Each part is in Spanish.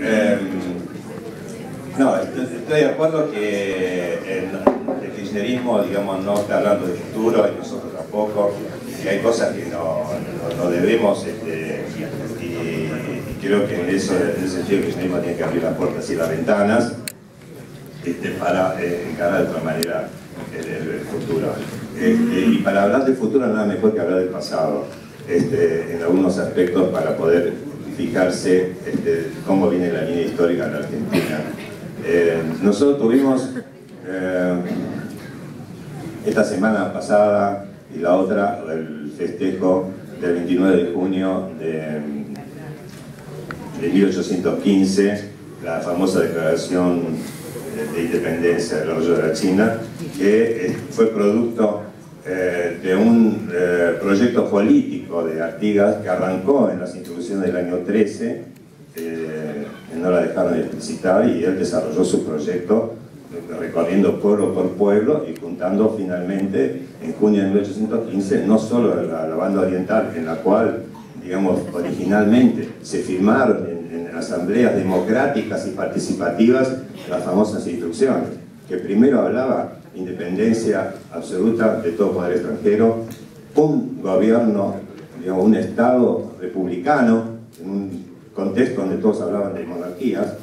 Eh, no, estoy de acuerdo que el, kirchnerismo, digamos, no está hablando de futuro y nosotros tampoco, y hay cosas que no, no, debemos, este, y, creo que en, eso, en ese sentido el kirchnerismo tiene que abrir las puertas y las ventanas este, para eh, encarar de otra manera el, futuro. Este, y para hablar del futuro nada mejor que hablar del pasado, este, en algunos aspectos para poder fijarse este, cómo viene la línea histórica de la Argentina. Eh, nosotros tuvimos eh, esta semana pasada y la otra el festejo del 29 de junio de, de 1815, la famosa declaración de independencia del rollo de la China, que eh, fue producto de un proyecto político de Artigas que arrancó en las instituciones del año 13 no la dejaron explicitar y él desarrolló su proyecto recorriendo pueblo por pueblo y juntando finalmente en junio de 1815 no solo la, la banda oriental en la cual digamos originalmente se firmaron en, asambleas democráticas y participativas las famosas instrucciones que primero hablaba independencia absoluta de todo poder extranjero un gobierno digamos un estado republicano en un contexto donde todos hablaban de monarquías,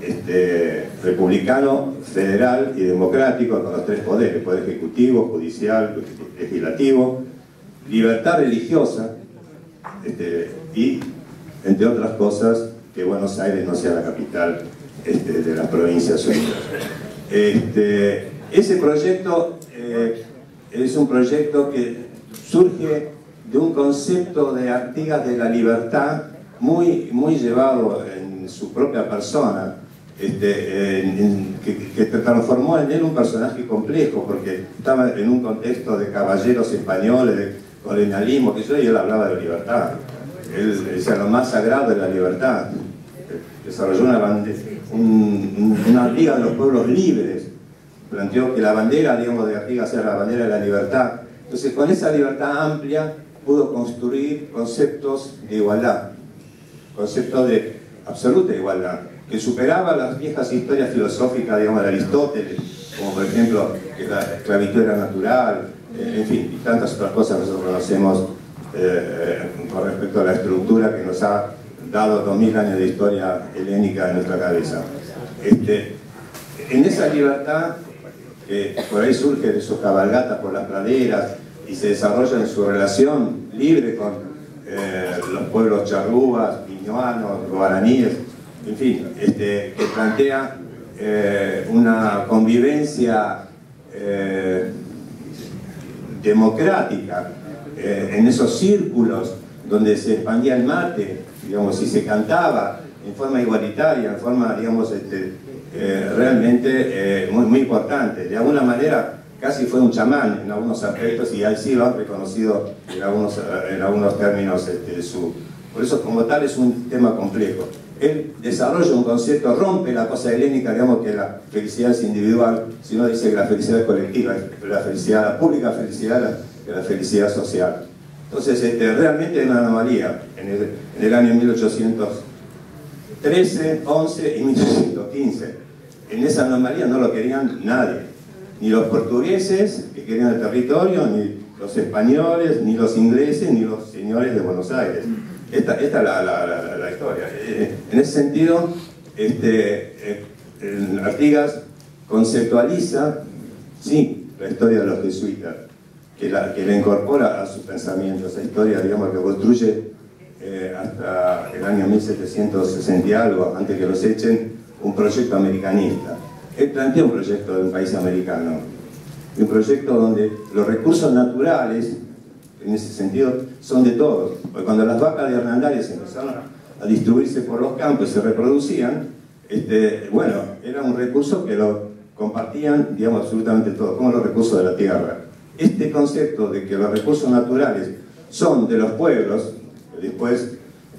este, republicano, federal y democrático, con los tres poderes, poder ejecutivo, judicial, legislativo, libertad religiosa, este, y, entre otras cosas, que Buenos Aires no sea la capital este, de las provincias unidas. Ese proyecto eh, es un proyecto que surge de un concepto de Artigas de la libertad muy, muy llevado en su propia persona, este, que, transformó en él un personaje complejo, porque estaba en un contexto de caballeros españoles, de colonialismo, que yo, y él hablaba de libertad. Él decía lo más sagrado de la libertad. Desarrolló una, una liga de los pueblos libres. Planteó que la bandera, digamos, de Artigas era la bandera de la libertad. Entonces, con esa libertad amplia pudo construir conceptos de igualdad concepto de absoluta igualdad, que superaba las viejas historias filosóficas, digamos, de Aristóteles, como por ejemplo que la esclavitud era natural, eh, en fin, y tantas otras cosas que nosotros conocemos eh, con respecto a la estructura que nos ha dado dos mil años de historia helénica en nuestra cabeza. Este, en esa libertad, que por ahí surge de su cabalgata por las praderas y se desarrolla en su relación libre con eh, los pueblos charrúas, viñuanos, guaraníes, en fin, este, que plantea eh, una convivencia eh, democrática en esos círculos donde se expandía el mate, digamos, y se cantaba en forma igualitaria, en forma, digamos, este, realmente muy, muy importante. De alguna manera, casi fue un chamán en algunos aspectos y ahí sí lo han reconocido en algunos, en algunos términos este, su... Por eso como tal es un tema complejo. Él desarrolla un concepto, rompe la cosa helénica, digamos que la felicidad es individual, sino dice que la felicidad es colectiva, la felicidad, la pública felicidad es la, felicidad social. Entonces, este, realmente es una anomalía. En el, en el año 1813, 11 y 1815. En esa anomalía no lo querían nadie ni los portugueses que querían el territorio, ni los españoles, ni los ingleses, ni los señores de Buenos Aires. Esta, es la, historia. Eh, en ese sentido, este, eh, Artigas conceptualiza, sí, la historia de los jesuitas, que la, que incorpora a su pensamiento, esa historia, digamos, que construye año 1760 y algo, antes que los echen, un proyecto americanista él plantea un proyecto de un país americano, un proyecto donde los recursos naturales, en ese sentido, son de todos. Cuando las vacas de Hernandarias empezaron a distribuirse por los campos y se reproducían, este, bueno, era un recurso que lo compartían, digamos, absolutamente todos, como los recursos de la tierra. Este concepto de que los recursos naturales son de los pueblos, después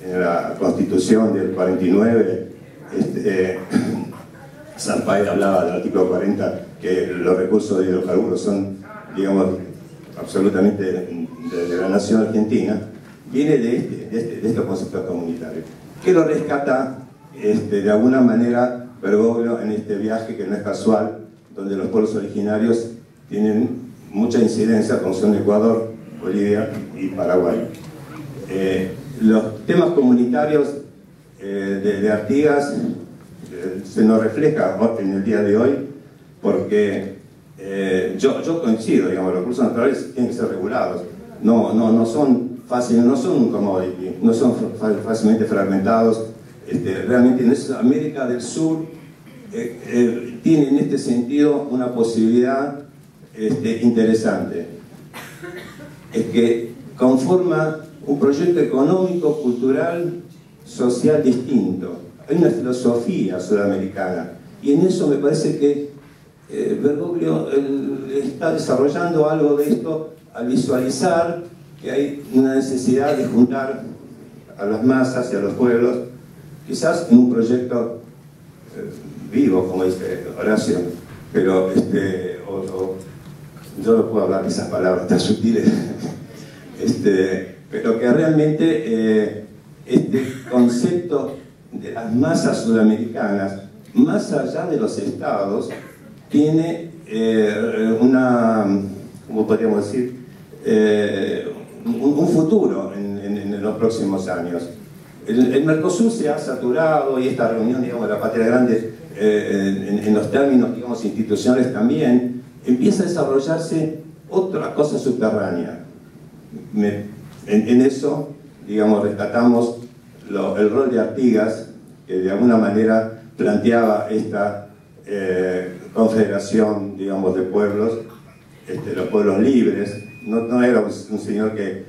en la constitución del 49, este, Sampaio hablaba del artículo 40, que los recursos de hidrocarburos son, digamos, absolutamente de, la nación argentina, viene de, este, de, este, de estos conceptos comunitarios, que lo rescata este, de alguna manera Bergoglio en este viaje que no es casual, donde los pueblos originarios tienen mucha incidencia con son Ecuador, Bolivia y Paraguay. Eh, los temas comunitarios eh, de, Artigas eh, se nos refleja en el día de hoy porque yo, yo coincido, digamos, los recursos naturales tienen que ser regulados, no, no, no son fáciles, no son commodity, no son fácilmente fragmentados. Este, realmente en América del Sur tiene en este sentido una posibilidad este, interesante. Es que conforma un proyecto económico, cultural, social distinto. Hay una filosofía sudamericana y en eso me parece que eh, Bergoglio está desarrollando algo de esto al visualizar que hay una necesidad de juntar a las masas y a los pueblos, quizás en un proyecto eh, vivo, como dice Horacio, pero este, yo no puedo hablar de esas palabras tan sutiles, este, pero que realmente eh, este concepto de las masas sudamericanas, más allá de los estados, tiene eh, una, ¿cómo podríamos decir? Eh, un, futuro en, los próximos años. El, Mercosur se ha saturado y esta reunión, digamos, de la Patria Grande, en, en, los términos, digamos, institucionales también, empieza a desarrollarse otra cosa subterránea. En, eso, digamos, rescatamos el rol de Artigas, que de alguna manera planteaba esta eh, confederación, digamos, de pueblos, este, los pueblos libres. No, era un, señor que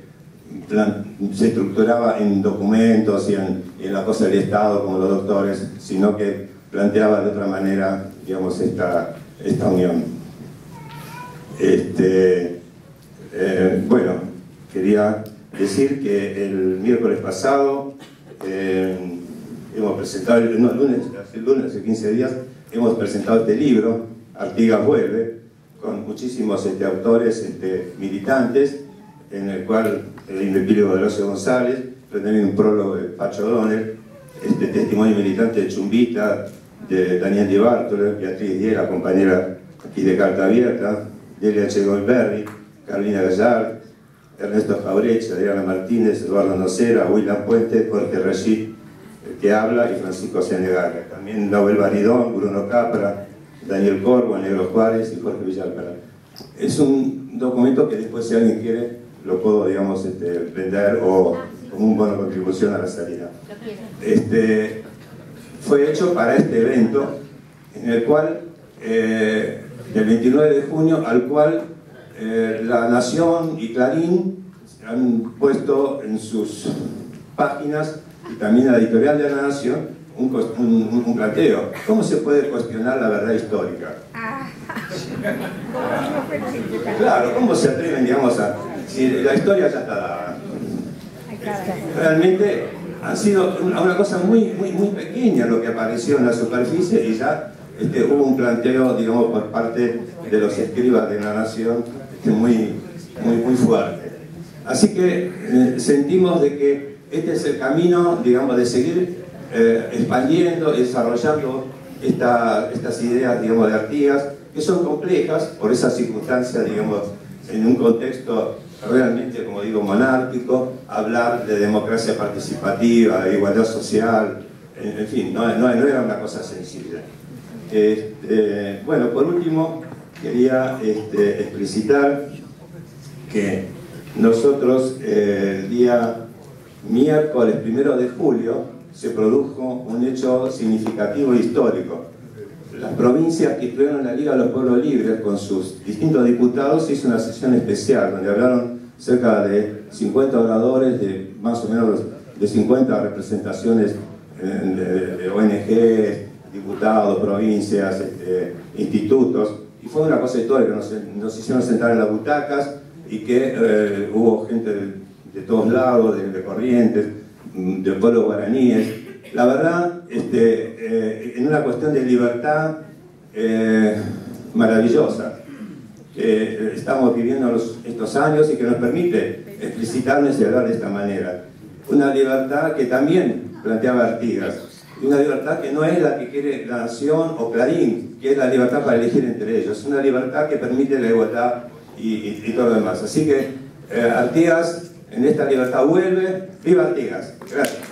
se estructuraba en documentos y en, la cosa del Estado como los doctores, sino que planteaba de otra manera, digamos, esta, esta unión. Este, eh, bueno, quería decir que el miércoles pasado eh, hemos presentado, no, el lunes, el lunes, hace 15 días, hemos presentado este libro, Artigas vuelve, con muchísimos este, autores este, militantes, en el cual el epílogo de Horacio González, pero también un prólogo de Pacho Donner, este testimonio militante de Chumbita, de Daniel Di Bartolo, Beatriz Díez, la compañera aquí de Carta Abierta, Delia H. Goldberry, Carolina Gallard, Ernesto Fabrecha, Adriana Martínez, Eduardo Nocera, William Puente, Jorge Rashid, el que habla, y Francisco Senegal. También Nobel Baridón, Bruno Capra, Daniel Corvo, Negro Juárez y Jorge Villalpara. Es un documento que después, si alguien quiere, lo puedo, digamos, este, vender o como un bono contribución a la salida. Este, fue hecho para este evento, en el cual eh, del 29 de junio, al cual eh, La Nación y Clarín han puesto en sus páginas, y también la editorial de La Nación, un, planteo. ¿Cómo se puede cuestionar la verdad histórica? Ah. Claro, ¿cómo se atreven, digamos, a... Si la historia ya está dada. Realmente ha sido una cosa muy, muy, muy pequeña lo que apareció en la superficie y ya este, hubo un planteo, digamos, por parte de los escribas de la nación muy, muy, muy fuerte. Así que eh, sentimos de que este es el camino, digamos, de seguir eh, expandiendo y desarrollando estas ideas, digamos, de Artigas, que son complejas por esas circunstancias, digamos, en un contexto realmente, como digo, monárquico, hablar de democracia participativa, de igualdad social, en, fin, no, no, no era una cosa sencilla. Este, bueno, por último, quería este, explicitar que nosotros eh, el día miércoles primero de julio se produjo un hecho significativo e histórico. Las provincias que estuvieron en la Liga de los Pueblos Libres con sus distintos diputados hizo una sesión especial donde hablaron cerca de 50 oradores de más o menos de 50 representaciones eh, de ONG, diputados, provincias, este, institutos, y fue una cosa histórica, nos, hicieron sentar en las butacas y que eh, hubo gente de, todos lados, de, Corrientes, mm, del pueblo guaraníes. La verdad, este, eh, en una cuestión de libertad eh, maravillosa que estamos viviendo estos años y que nos permite explicitarnos y hablar de esta manera. Una libertad que también planteaba Artigas, y una libertad que no es la que quiere la nación o Clarín, que es la libertad para elegir entre ellos, es una libertad que permite la igualdad y, todo lo demás. Así que eh, Artigas en esta libertad vuelve. ¡Viva Artigas! Gracias.